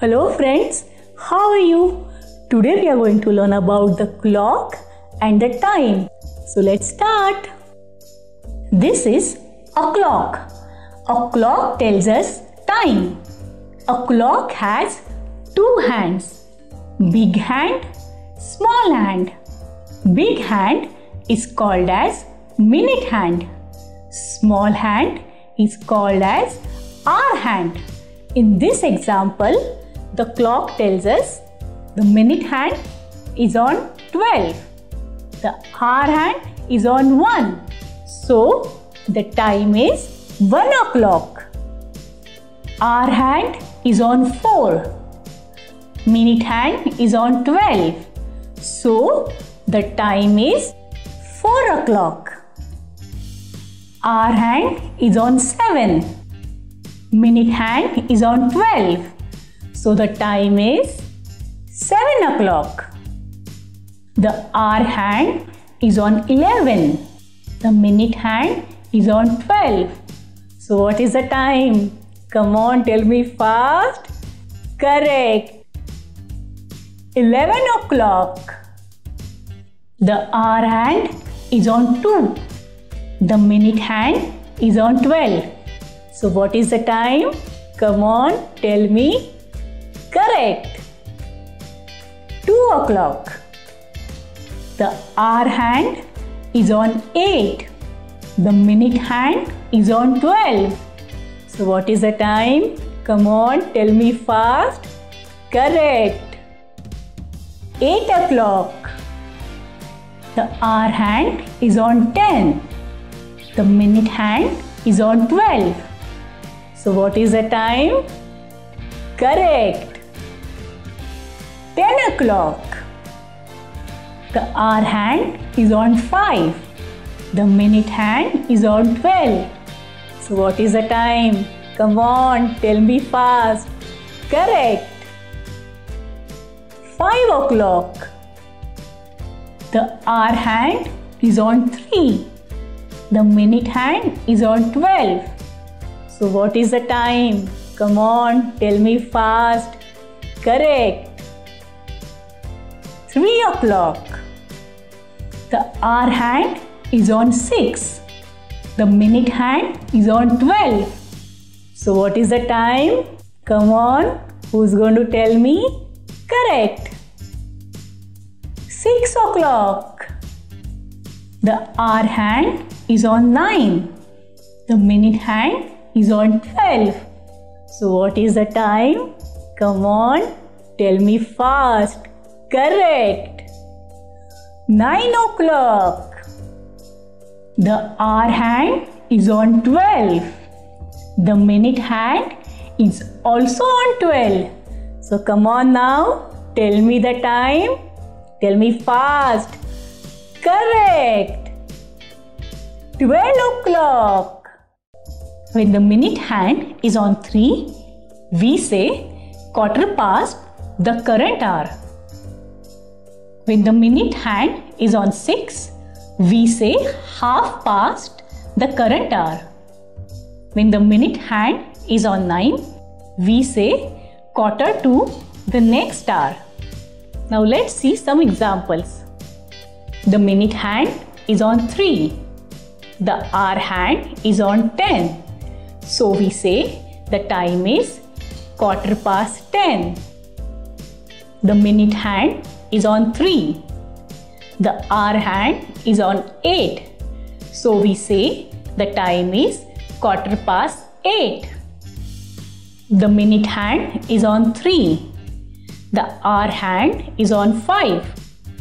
Hello friends, how are you? Today we are going to learn about the clock and the time. So let's start. This is a clock. A clock tells us time. A clock has two hands. Big hand, small hand. Big hand is called as minute hand. Small hand is called as hour hand. In this example, the clock tells us the minute hand is on 12. The hour hand is on 1. So, the time is 1 o'clock. Hour hand is on 4. Minute hand is on 12. So, the time is 4 o'clock. Hour hand is on 7. Minute hand is on 12. So the time is 7 o'clock. The hour hand is on 11. The minute hand is on 12. So what is the time? Come on, tell me fast. Correct. 11 o'clock. The hour hand is on 2. The minute hand is on 12. So what is the time? Come on, tell me. Correct. 2 o'clock. The hour hand is on 8. The minute hand is on 12. So what is the time? Come on, tell me fast. Correct. 8 o'clock. The hour hand is on 10. The minute hand is on 12. So what is the time? Correct. 10 o'clock. The hour hand is on 5. The minute hand is on 12. So what is the time? Come on, tell me fast. Correct. 5 o'clock. The hour hand is on 3. The minute hand is on 12. So what is the time? Come on, tell me fast. Correct. 3 o'clock. The hour hand is on 6. The minute hand is on 12. So what is the time? Come on, who's going to tell me? Correct. 6 o'clock. The hour hand is on 9. The minute hand is on 12. So what is the time? Come on, tell me fast. Correct. 9 o'clock. The hour hand is on 12. The minute hand is also on 12. So come on now, tell me the time. Tell me fast. Correct. 12 o'clock. When the minute hand is on 3, we say quarter past the current hour. When the minute hand is on 6, we say half past the current hour. When the minute hand is on 9, we say quarter to the next hour. Now let's see some examples. The minute hand is on 3. The hour hand is on 10. So we say the time is quarter past 10. The minute hand is on 3. The hour hand is on 8. So we say the time is quarter past 8. The minute hand is on 3. The hour hand is on 5.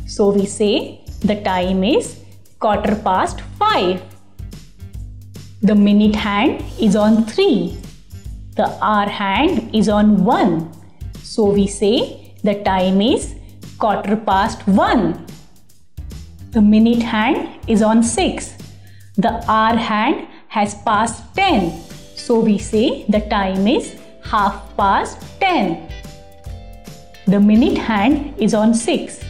So we say the time is quarter past 5. The minute hand is on 3. The hour hand is on 1. So we say the time is quarter past 1. The minute hand is on 6. The hour hand has passed 10. So we say the time is half past 10. The minute hand is on 6.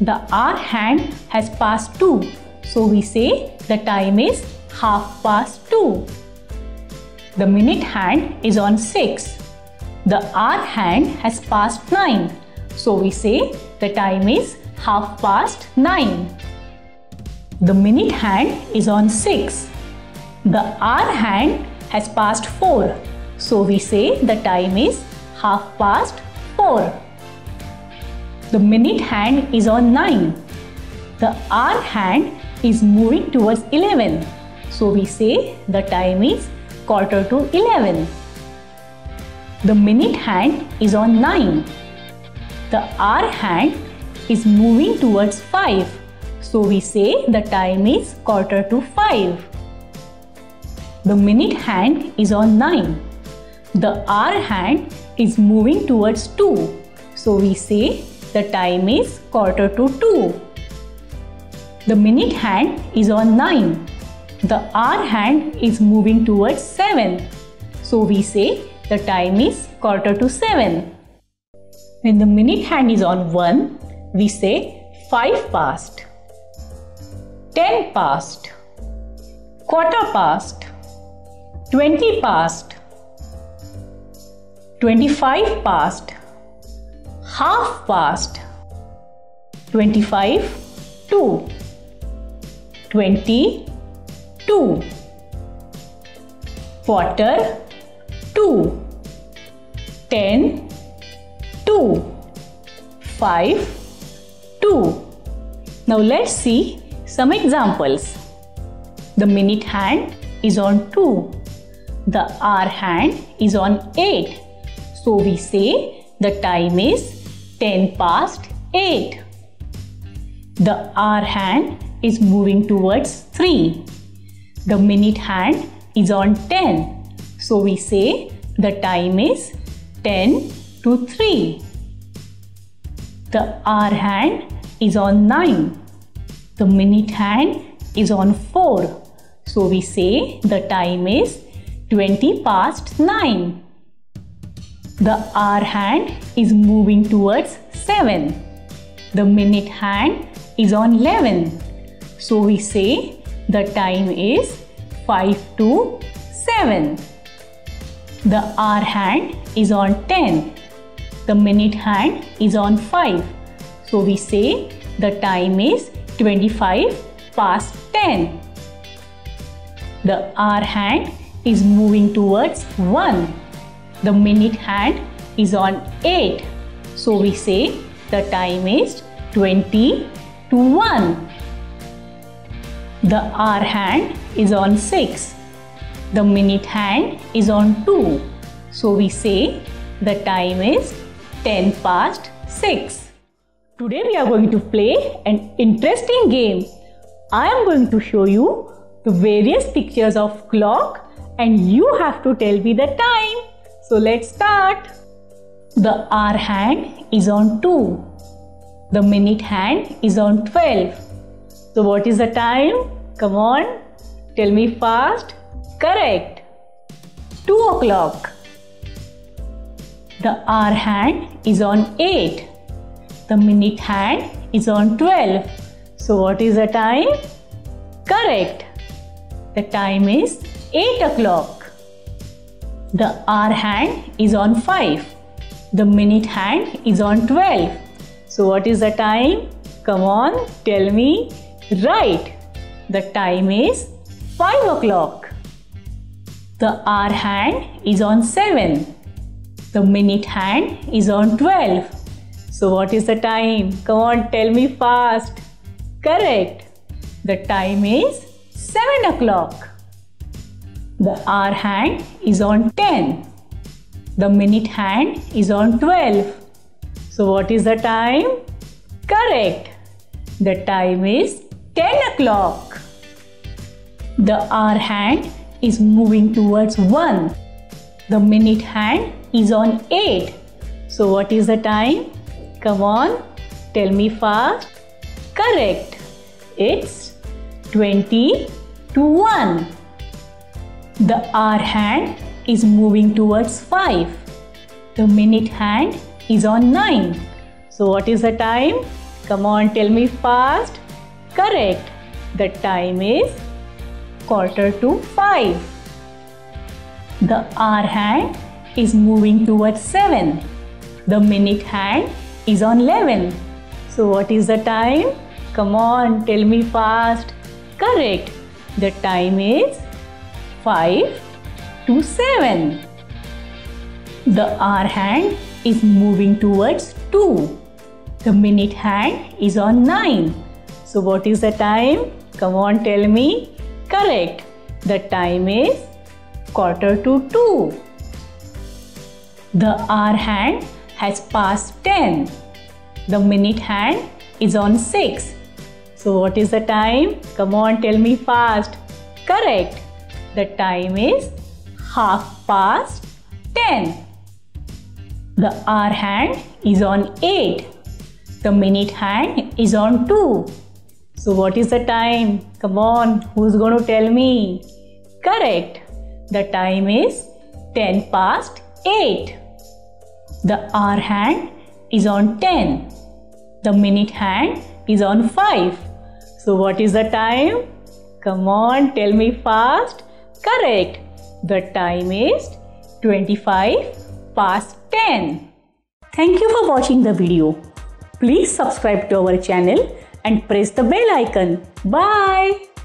The hour hand has passed 2. So we say the time is half past 2. The minute hand is on 6. The hour hand has passed 9. So we say the time is half past 9. The minute hand is on 6. The hour hand has passed 4. So we say the time is half past 4. The minute hand is on 9. The hour hand is moving towards 11. So we say the time is quarter to 11. The minute hand is on 9. The hour hand is moving towards 5. So we say the time is quarter to 5. The minute hand is on 9. The hour hand is moving towards 2. So we say the time is quarter to 2. The minute hand is on 9. The hour hand is moving towards 7. So we say the time is quarter to 7. When the minute hand is on 1, we say 5 past, 10 past, quarter past, 20 past, 25 past, half past, 25 to, 22, quarter to, 10 to, 5 2. Now let's see some examples. The minute hand is on 2. The hour hand is on 8. So we say the time is 10 past 8. The hour hand is moving towards 3. The minute hand is on 10. So we say the time is 10 to 3. The hour hand is on 9. The minute hand is on 4. So we say the time is 20 past 9. The hour hand is moving towards 7. The minute hand is on 11. So we say the time is 5 to 7. The hour hand is on 10. The minute hand is on 5. So we say the time is 25 past 10. The hour hand is moving towards 1. The minute hand is on 8. So we say the time is 20 to 1. The hour hand is on 6. The minute hand is on 2. So we say the time is 10 past 6. Today we are going to play an interesting game. I am going to show you the various pictures of clock and you have to tell me the time. So let's start. The hour hand is on 2. The minute hand is on 12. So what is the time? Come on, tell me fast. Correct. 2 o'clock. The hour hand is on 8. The minute hand is on 12. So what is the time? Correct. The time is 8 o'clock. The hour hand is on 5. The minute hand is on 12. So what is the time? Come on, tell me. Right. The time is 5 o'clock. The hour hand is on 7. The minute hand is on 12. So what is the time? Come on, tell me fast. Correct. The time is 7 o'clock. The hour hand is on 10. The minute hand is on 12. So what is the time? Correct. The time is 10 o'clock. The hour hand is moving towards 1. The minute hand is on 8. So what is the time? Come on, tell me fast. Correct. It's 20 to 1. The hour hand is moving towards 5. The minute hand is on 9. So what is the time? Come on, tell me fast. Correct. The time is quarter to 5. The hour hand is moving towards 7. The minute hand is on 11. So what is the time? Come on, tell me fast. Correct. The time is 5 to 7. The hour hand is moving towards 2. The minute hand is on 9. So what is the time? Come on, tell me. Correct. The time is quarter to 2. The hour hand has passed 10. The minute hand is on 6. So what is the time? Come on, tell me fast. Correct. The time is half past 10. The hour hand is on 8. The minute hand is on 2. So what is the time? Come on, who's going to tell me? Correct. The time is 10 past 8. The hour hand is on 10. The minute hand is on 5. So what is the time? Come on, tell me fast. Correct. The time is 25 past 10. Thank you for watching the video. Please subscribe to our channel and press the bell icon. Bye.